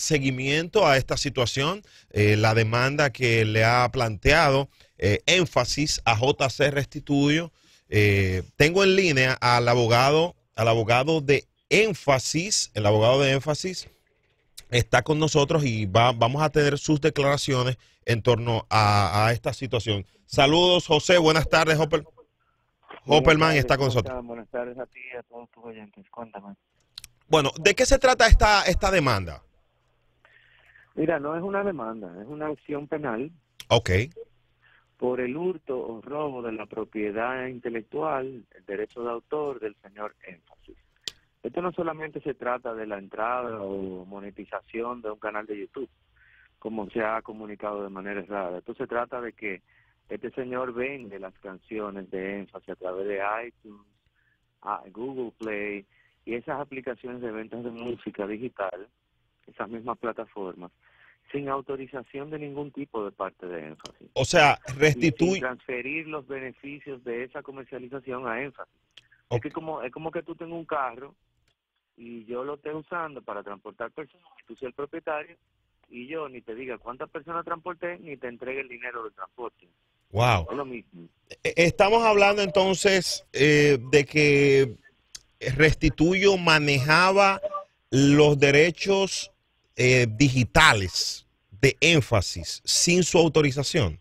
seguimiento a esta situación, eh, la demanda que le ha planteado eh, énfasis a JC Restituyo. Eh, tengo en línea al abogado, al abogado de énfasis, el abogado de énfasis está con nosotros y va, vamos a tener sus declaraciones en torno a, esta situación. Saludos, José. Buenas tardes, Hopper. Hopperman está con nosotros. Buenas tardes a ti y a todos tus oyentes. Cuéntame. Bueno, ¿de qué se trata esta, esta demanda? Mira, no es una demanda, es una acción penal. Ok. Por el hurto o robo de la propiedad intelectual, el derecho de autor del señor Énfasis. Esto no solamente se trata de la entrada o monetización de un canal de YouTube, como se ha comunicado de manera errada. Esto se trata de que este señor vende las canciones de énfasis a través de iTunes, Google Play y esas aplicaciones de ventas de música digital, esas mismas plataformas, sin autorización de ningún tipo de parte de énfasis. O sea, restituye. transferir los beneficios de esa comercialización a énfasis. Es que como, es como que tú tengas un carro y yo lo esté usando para transportar personas, y tú seas el propietario, y yo ni te diga cuántas personas transporté, ni te entregue el dinero del transporte. Wow. Es lo mismo. E, estamos hablando entonces eh, de que Restituyo manejaba los derechos eh, digitales de énfasis sin su autorización.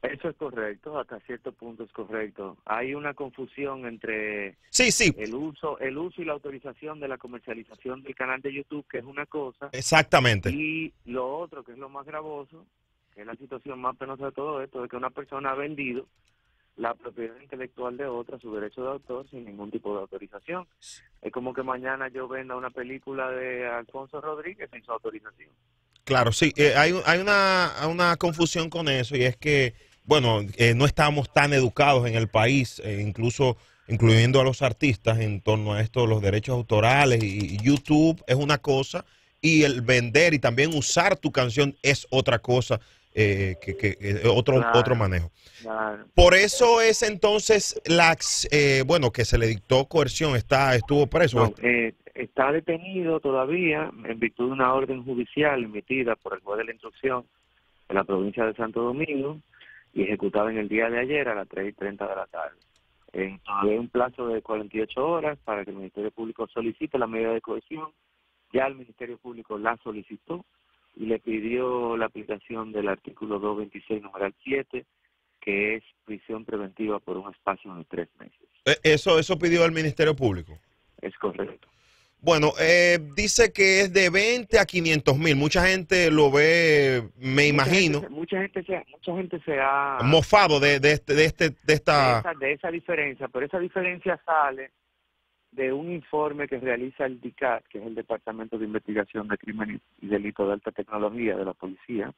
Eso es correcto, hasta cierto punto es correcto. Hay una confusión entre sí, sí. el uso, el uso y la autorización de la comercialización del canal de YouTube, que es una cosa. Exactamente. Y lo otro, que es lo más gravoso, que es la situación más penosa de todo esto, es que una persona ha vendido la propiedad intelectual de otra, su derecho de autor, sin ningún tipo de autorización. Es como que mañana yo venda una película de Alfonso Rodríguez sin su autorización. Claro, sí, eh, hay, hay una, una confusión con eso y es que bueno, eh, no estábamos tan educados en el país, eh, incluso incluyendo a los artistas en torno a esto, los derechos autorales y, YouTube es una cosa y el vender y también usar tu canción es otra cosa, eh, que, otro otro manejo. Por eso es entonces la bueno que se le dictó coerción, está estuvo preso. está detenido todavía en virtud de una orden judicial emitida por el juez de la instrucción de la provincia de Santo Domingo y ejecutado en el día de ayer a las 3 y 30 de la tarde. En todavía un plazo de 48 horas para que el Ministerio Público solicite la medida de cohesión. Ya el Ministerio Público la solicitó y le pidió la aplicación del artículo 226, numeral 7, que es prisión preventiva por un espacio de tres meses. Eh, ¿Eso, eso pidió el Ministerio Público? Es correcto. Bueno, eh, dice que es de 20 a 500 mil. Mucha gente lo ve, me imagino. mucha gente se, mucha gente se ha mofado de, de, este, de, este, de esta... De esa, diferencia, pero esa diferencia sale de un informe que realiza el DICAT, que es el Departamento de Investigación de Crímenes y Delitos de Alta Tecnología de la Policía,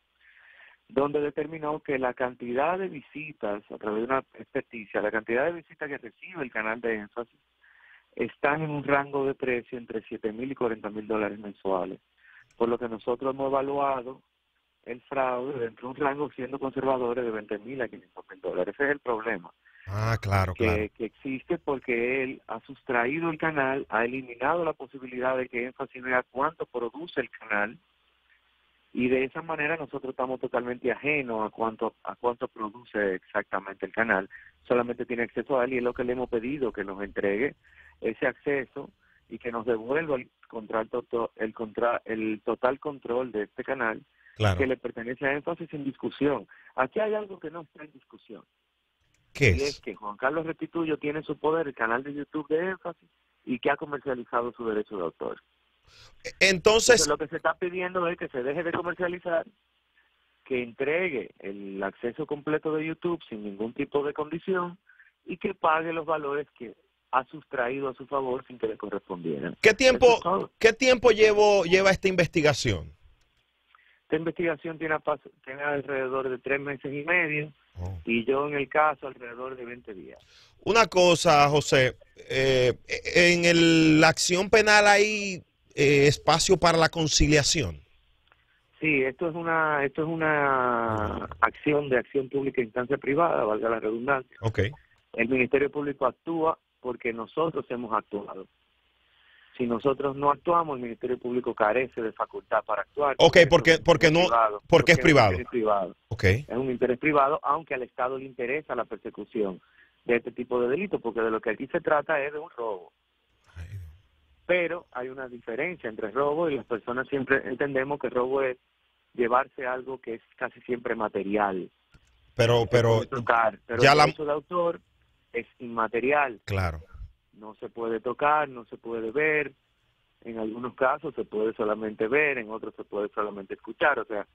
donde determinó que la cantidad de visitas, a través de una experticia, la cantidad de visitas que recibe el canal de énfasis están en un rango de precio entre 7 mil y 40 mil dólares mensuales. Por lo que nosotros hemos evaluado el fraude dentro de un rango siendo conservadores de 20 mil a 500 mil dólares. Ese es el problema. Ah, claro, que, claro. Que existe porque él ha sustraído el canal, ha eliminado la posibilidad de que énfasis vea cuánto produce el canal y de esa manera nosotros estamos totalmente ajenos a cuánto a cuánto produce exactamente el canal. Solamente tiene acceso a él y es lo que le hemos pedido que nos entregue ese acceso y que nos devuelva el, el, contra, el total control de este canal que le pertenece a énfasis sin discusión. Aquí hay algo que no está en discusión. ¿Qué y es? que Juan Carlos Restituyo tiene su poder el canal de YouTube de énfasis y que ha comercializado su derecho de autor. Entonces, lo que se está pidiendo es que se deje de comercializar, que entregue el acceso completo de YouTube sin ningún tipo de condición y que pague los valores que ha sustraído a su favor sin que le correspondieran. ¿Qué tiempo, ¿qué tiempo llevo, lleva esta investigación? Esta investigación tiene, tiene alrededor de tres meses y medio oh. y yo en el caso alrededor de 20 días. Una cosa, José, eh, en el, la acción penal hay eh, espacio para la conciliación. Sí, esto es una esto es una acción de acción pública e instancia privada, valga la redundancia. Okay. El Ministerio Público actúa porque nosotros hemos actuado. Si nosotros no actuamos, el Ministerio Público carece de facultad para actuar. Ok, porque, es porque no, privado, porque es privado. interés privado. Ok. Es un interés privado, aunque al Estado le interesa la persecución de este tipo de delitos, porque de lo que aquí se trata es de un robo. Pero hay una diferencia entre robo y las personas siempre entendemos que robo es llevarse algo que es casi siempre material. Pero, pero, tocar, pero ya el la- derecho de autor es inmaterial, claro. No se puede tocar, no se puede ver, en algunos casos se puede solamente ver, en otros se puede solamente escuchar, o sea,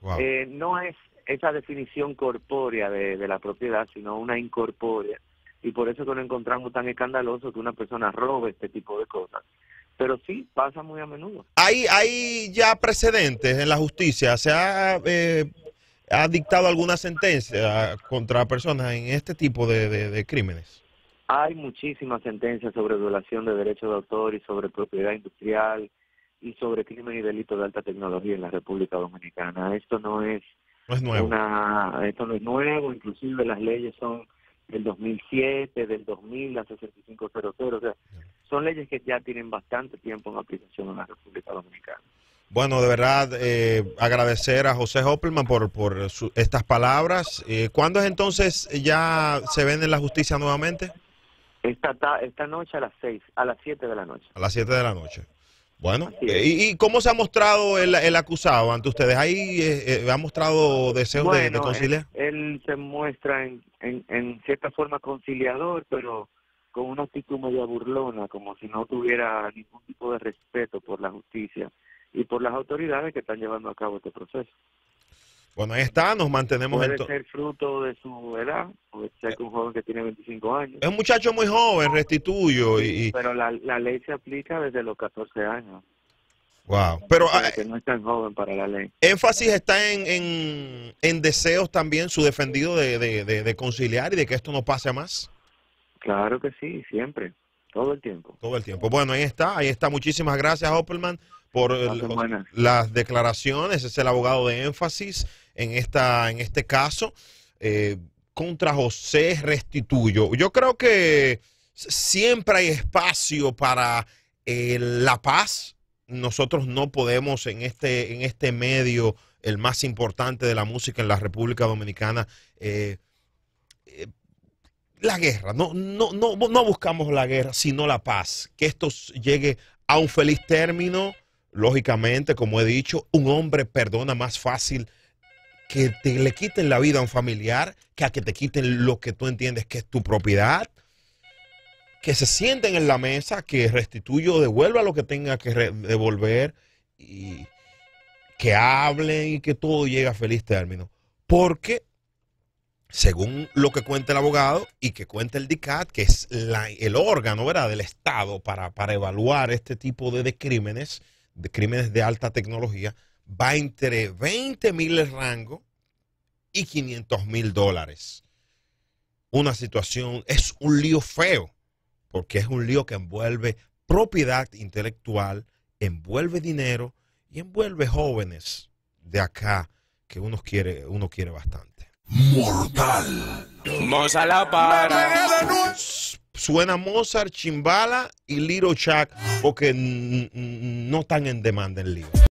Wow. eh, no es esa definición corpórea de, de la propiedad, sino una incorpórea. Y por eso que lo encontramos tan escandaloso que una persona robe este tipo de cosas. Pero sí, pasa muy a menudo. ¿Hay, hay ya precedentes en la justicia? ¿Se ha, eh, ha dictado alguna sentencia contra personas en este tipo de, de- de crímenes? Hay muchísimas sentencias sobre violación de derechos de autor y sobre propiedad industrial y sobre crimen y delito de alta tecnología en la República Dominicana. Esto no es No es nuevo. una esto no es nuevo, inclusive las leyes son del 2007, del 2000, la 6500, o sea, son leyes que ya tienen bastante tiempo en aplicación en la República Dominicana. Bueno, de verdad, eh, agradecer a José Hoppelman por, por su- estas palabras. Eh, ¿Cuándo es entonces ya se ven en la justicia nuevamente? Esta ta- esta noche a las 6, a las 7 de la noche. A las 7 de la noche. Bueno, ¿y, y cómo se ha mostrado el, el acusado ante ustedes? ¿Ahí eh, eh, ha mostrado deseos de- conciliar? Él, él se muestra en, en, en cierta forma conciliador, pero con una actitud media burlona, como si no tuviera ningún tipo de respeto por la justicia y por las autoridades que están llevando a cabo este proceso. Bueno, ahí está, nos mantenemos Puede en... ser fruto de su edad, puede ser que un joven que tiene 25 años, Es un muchacho muy joven, restituyo y... y- pero la, la ley se aplica desde los 14 años. wow. Pero ah, que no es tan joven para la ley. énfasis está en, en, en deseos también, su defendido de, de- de- de conciliar y de que esto no pase a más Claro que sí, siempre, todo el tiempo. todo el tiempo. Bueno, ahí está, ahí está. Muchísimas gracias, Hoppelman, por las declaraciones. Es el abogado de énfasis en, esta, en este caso eh, contra José Restituyo. Yo creo que siempre hay espacio para eh, la paz. Nosotros no podemos en este, en este medio, el más importante de la música en la República Dominicana, eh, eh, la guerra. No, no, no, no buscamos la guerra, sino la paz. Que esto llegue a un feliz término. Lógicamente, como he dicho, un hombre perdona más fácil que te le quiten la vida a un familiar que a que te quiten lo que tú entiendes que es tu propiedad. Que se sienten en la mesa, que restituyo, devuelva lo que tenga que devolver y que hablen y que todo llegue a feliz término. Porque, según lo que cuenta el abogado y que cuenta el DICAT, que es el órgano ¿verdad? del Estado para, para evaluar este tipo de, de crímenes, de crímenes de alta tecnología, va entre 20 mil el rango y 500 mil dólares. Una situación, es un lío feo, porque es un lío que envuelve propiedad intelectual, envuelve dinero y envuelve jóvenes de acá que uno quiere, uno quiere bastante. Mortal. Vamos a la para. Suena Mozart, Chimbala y Little Chuck porque no están en demanda en lío.